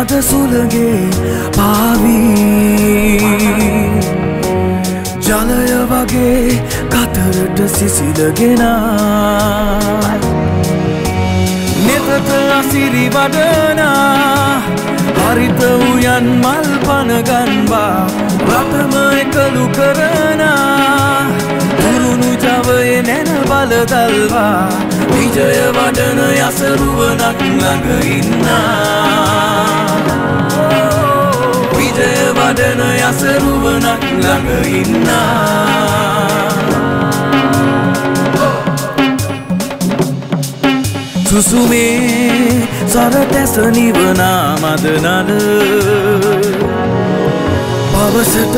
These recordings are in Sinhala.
මද සුළගේ පාවී. ජලය වගේ කතරට සිසිලගෙනා. නෙතට අසිරි වඩනා හරිත වූයන් මල් පනගන්වා රටම එකලු කරනා. තුරුණු ජවය නැන බලදල්වා විජය වඩන යසරුවනක් ළඟ ඉන්නා. විජය වඩන යසරුවනක් ළඟ ඉන්නා. සුසුමේ සරටැස නිවනා මදනල පවසට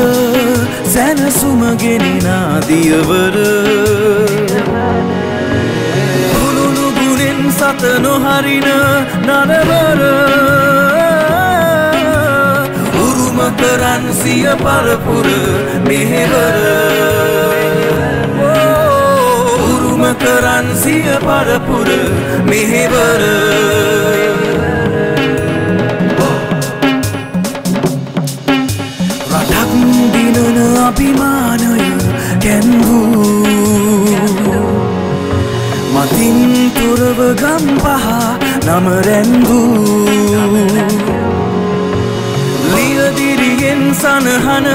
සැනසුමගෙනනා දියවර. ගුණෙන් සත නොහරින නරවර උරුම කරන් සිය පරපුර මෙහෙවර. උරුම කරන් සිය පරපුර මෙහෙවර. රටක් දිනන අභිමානය කැන්වූ මතින් තුරව ගම් පහ නමරැන්වූ ලියදිරියෙන් සනහන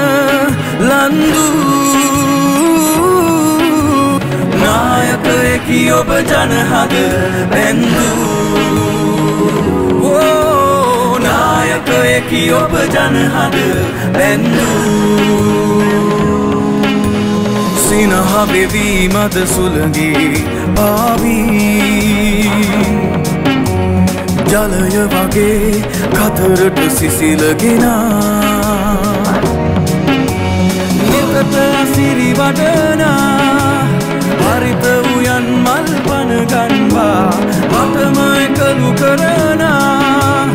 ලන්දූ. නායකයකි ඔබ ජනහද බැන්දූ. නායකයකි ඔබ ජනහද බැන්දූ. සිනහබෙවීමද සුළගේ පාවී. ජලය වගේ කතරට සිසිලගෙනා නිතත සිරි වඩනා හරිත වූයන් මල් පනගන්වා මටම එකලු කරනා.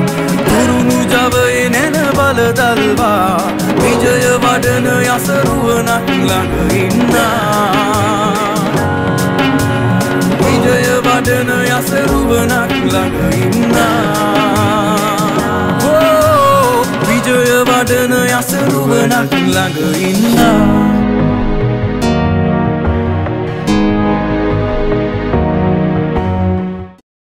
තුරුණු ජවය නැන බලදල්වා විජය වඩන යසරුවනක් ළඟ ඉන්නා. විජය වඩන යසරුවනක් ළඟ ඉන්නා. විජය වඩන යසරුවනක් ළඟ ඉන්නා.